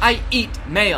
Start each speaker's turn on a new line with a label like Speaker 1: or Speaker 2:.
Speaker 1: I eat mail.